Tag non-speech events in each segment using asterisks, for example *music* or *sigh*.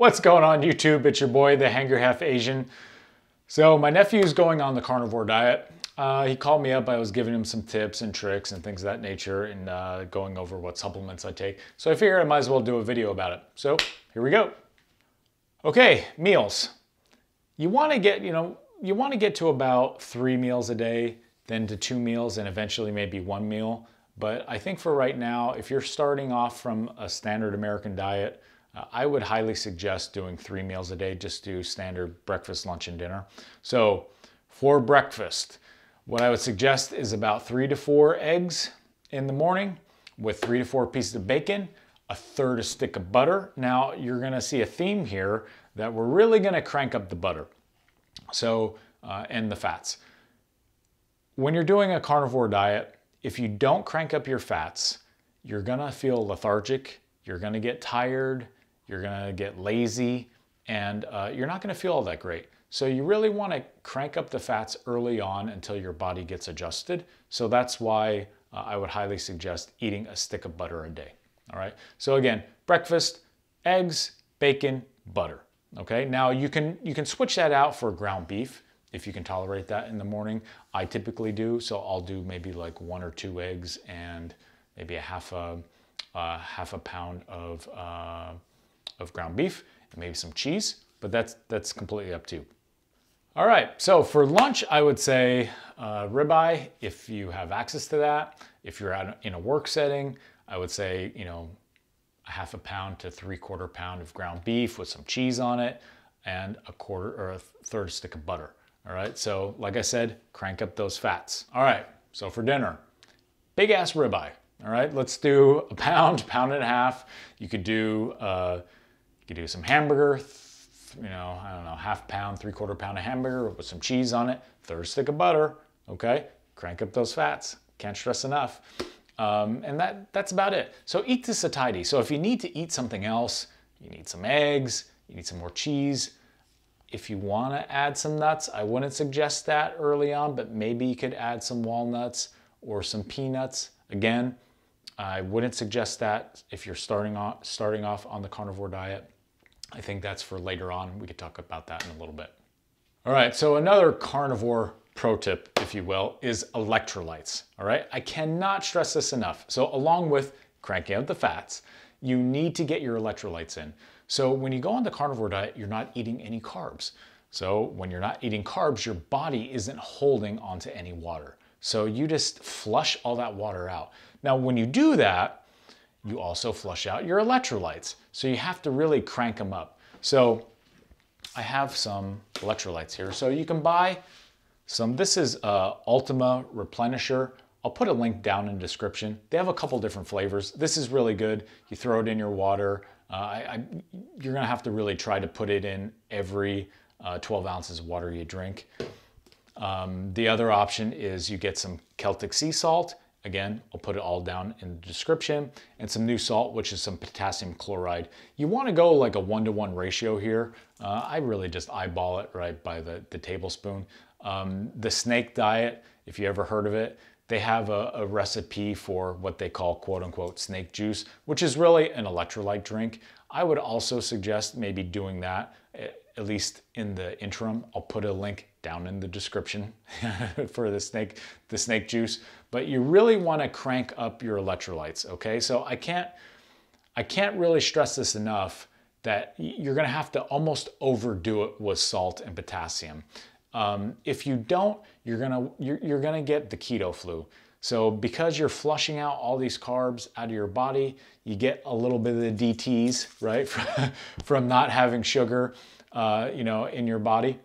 What's going on YouTube? It's your boy, the Hangry Half Asian. So my nephew's going on the carnivore diet. Uh, he called me up. I was giving him some tips and tricks and things of that nature and uh, going over what supplements I take. So I figured I might as well do a video about it. So here we go. Okay, meals. You want to get, you know, you want to get to about three meals a day, then to two meals, and eventually maybe one meal. But I think for right now, if you're starting off from a standard American diet, uh, I would highly suggest doing three meals a day, just do standard breakfast, lunch, and dinner. So for breakfast, what I would suggest is about three to four eggs in the morning with three to four pieces of bacon, a third a stick of butter. Now you're gonna see a theme here that we're really gonna crank up the butter. So, uh, and the fats. When you're doing a carnivore diet, if you don't crank up your fats, you're gonna feel lethargic, you're gonna get tired, you're gonna get lazy, and uh, you're not gonna feel all that great. So you really wanna crank up the fats early on until your body gets adjusted. So that's why uh, I would highly suggest eating a stick of butter a day. All right, so again, breakfast, eggs, bacon, butter. Okay, now you can, you can switch that out for ground beef if you can tolerate that in the morning. I typically do, so I'll do maybe like one or two eggs and maybe a half a, uh, half a pound of uh, of ground beef and maybe some cheese, but that's, that's completely up to you. All right, so for lunch, I would say uh, ribeye if you have access to that. If you're out in a work setting, I would say, you know, a half a pound to three quarter pound of ground beef with some cheese on it and a quarter or a third stick of butter. All right, so like I said, crank up those fats. All right, so for dinner, big ass ribeye. All right, let's do a pound, *laughs* pound and a half. You could do uh, could do some hamburger, you know, I don't know, half pound, three quarter pound of hamburger with some cheese on it, third stick of butter, okay? Crank up those fats. Can't stress enough. Um, and that, that's about it. So eat to satiety. So if you need to eat something else, you need some eggs, you need some more cheese. If you want to add some nuts, I wouldn't suggest that early on, but maybe you could add some walnuts or some peanuts. Again, I wouldn't suggest that if you're starting off, starting off on the carnivore diet. I think that's for later on. We could talk about that in a little bit. All right, so another carnivore pro tip, if you will, is electrolytes. All right, I cannot stress this enough. So, along with cranking out the fats, you need to get your electrolytes in. So, when you go on the carnivore diet, you're not eating any carbs. So, when you're not eating carbs, your body isn't holding onto any water. So, you just flush all that water out. Now, when you do that, you also flush out your electrolytes. So you have to really crank them up. So I have some electrolytes here. So you can buy some, this is uh, Ultima Replenisher. I'll put a link down in the description. They have a couple different flavors. This is really good. You throw it in your water. Uh, I, I, you're gonna have to really try to put it in every uh, 12 ounces of water you drink. Um, the other option is you get some Celtic sea salt Again, I'll put it all down in the description and some Nu Salt, which is some potassium chloride. You want to go like a one-to-one ratio here. Uh, I really just eyeball it right by the, the tablespoon. Um, the snake diet, if you ever heard of it, they have a, a, recipe for what they call quote unquote snake juice, which is really an electrolyte drink. I would also suggest maybe doing that at least in the interim. I'll put a link down in the description *laughs* for the snake, the snake juice. But you really want to crank up your electrolytes, okay? So I can't, I can't really stress this enough that you're going to have to almost overdo it with salt and potassium. Um, if you don't, you're gonna you're, you're gonna get the keto flu. So because you're flushing out all these carbs out of your body, you get a little bit of the DTs, right, *laughs* from not having sugar, uh, you know, in your body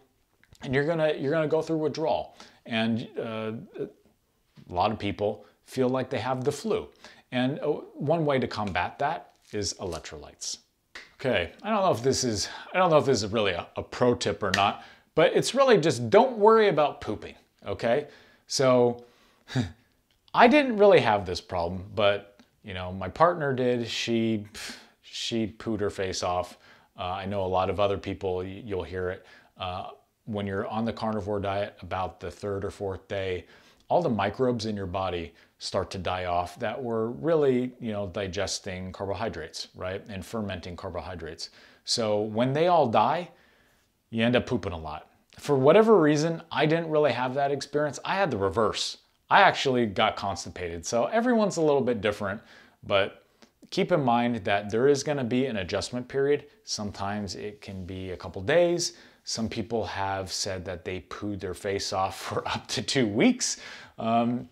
and you're gonna you're gonna go through withdrawal. And uh, a lot of people feel like they have the flu. And uh, one way to combat that is electrolytes. Okay, I don't know if this is I don't know if this is really a, a pro tip or not, but it's really just don't worry about pooping. Okay, so *laughs* I didn't really have this problem, but you know my partner did. She she pooed her face off. Uh, I know a lot of other people. You'll hear it. Uh, when you're on the carnivore diet about the third or fourth day, all the microbes in your body start to die off that were really, you know, digesting carbohydrates, right? And fermenting carbohydrates. So when they all die, you end up pooping a lot. For whatever reason, I didn't really have that experience. I had the reverse. I actually got constipated. So everyone's a little bit different, but keep in mind that there is going to be an adjustment period. Sometimes it can be a couple days. Some people have said that they pooed their face off *laughs* for up to two weeks. Um,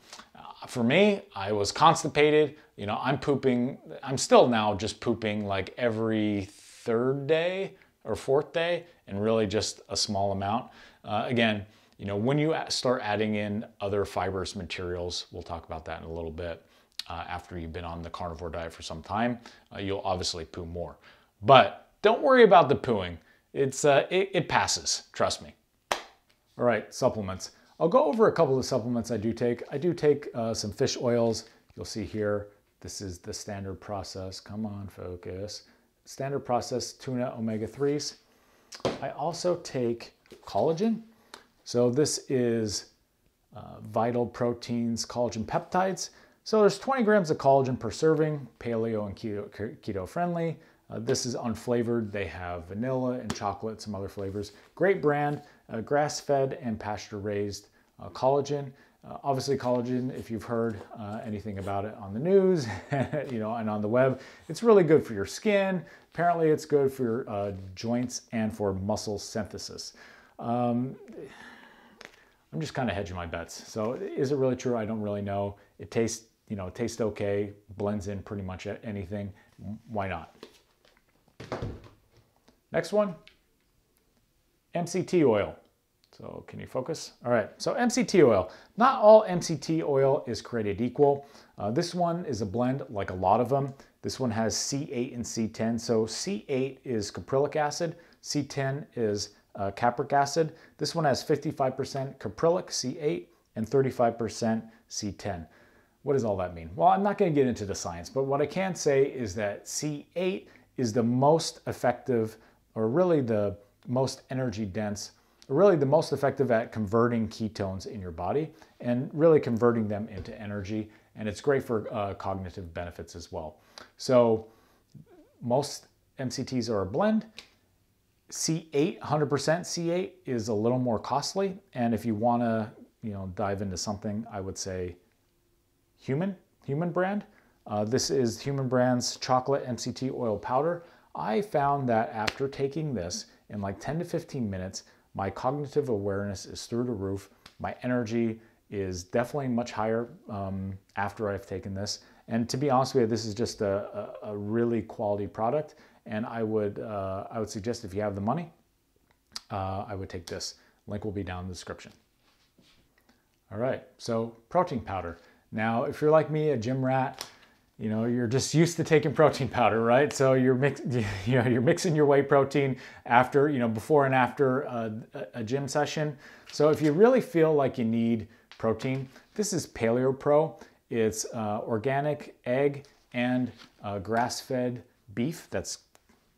for me, I was constipated. You know, I'm pooping, I'm still now just pooping like every third day or fourth day and really just a small amount. Uh, again, you know, when you start adding in other fibrous materials, we'll talk about that in a little bit, uh, after you've been on the carnivore diet for some time, uh, you'll obviously poo more. But don't worry about the pooing. It's, uh, it, it passes, trust me. All right, supplements. I'll go over a couple of supplements I do take. I do take uh, some fish oils. You'll see here, this is the standard process. Come on, focus. Standard process tuna omega-3s. I also take collagen. So this is uh, vital proteins, collagen peptides. So there's 20 grams of collagen per serving, paleo and keto, keto friendly. Uh, this is unflavored. They have vanilla and chocolate, some other flavors. Great brand, uh, grass-fed and pasture-raised uh, collagen. Uh, obviously, collagen, if you've heard uh, anything about it on the news, *laughs* you know, and on the web, it's really good for your skin. Apparently, it's good for your uh, joints and for muscle synthesis. Um, I'm just kind of hedging my bets. So, is it really true? I don't really know. It tastes, you know, tastes okay, blends in pretty much anything. Why not? Next one, MCT oil. So can you focus? All right, so MCT oil. Not all MCT oil is created equal. Uh, this one is a blend like a lot of them. This one has C8 and C10. So C8 is caprylic acid, C10 is uh, capric acid. This one has 55% caprylic C8 and 35% C10. What does all that mean? Well, I'm not going to get into the science, but what I can say is that C8 is the most effective, or really the most energy dense really the most effective at converting ketones in your body and really converting them into energy. And it's great for uh, cognitive benefits as well. So most MCTs are a blend. C8, 100% C8 is a little more costly. And if you want to, you know, dive into something, I would say human, human brand. Uh, this is Human Brand's chocolate MCT oil powder. I found that after taking this in like 10 to 15 minutes, my cognitive awareness is through the roof. My energy is definitely much higher um, after I've taken this. And to be honest with you, this is just a, a, a really quality product. And I would, uh, I would suggest if you have the money, uh, I would take this. Link will be down in the description. All right, so protein powder. Now, if you're like me, a gym rat, you know you're just used to taking protein powder right? So you're mix, *laughs* you know you're mixing your whey protein after you know before and after a, a gym session. So if you really feel like you need protein this is PaleoPro it's uh, organic egg and uh, grass-fed beef that's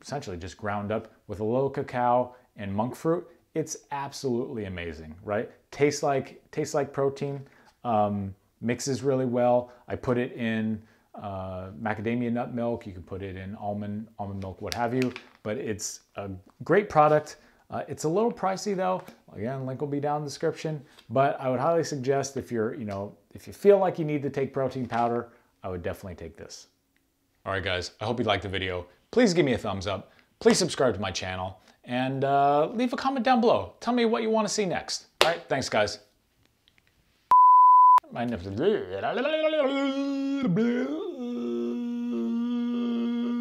essentially just ground up with a little cacao and monk fruit. It's absolutely amazing right? Tastes like tastes like protein. Um, mixes really well i put it in uh, macadamia nut milk. You can put it in almond, almond milk, what have you. But it's a great product. Uh, it's a little pricey though. Again, link will be down in the description. But I would highly suggest if you're, you know, if you feel like you need to take protein powder, I would definitely take this. All right, guys. I hope you liked the video. Please give me a thumbs up. Please subscribe to my channel and uh, leave a comment down below. Tell me what you want to see next. All right, thanks, guys. I never.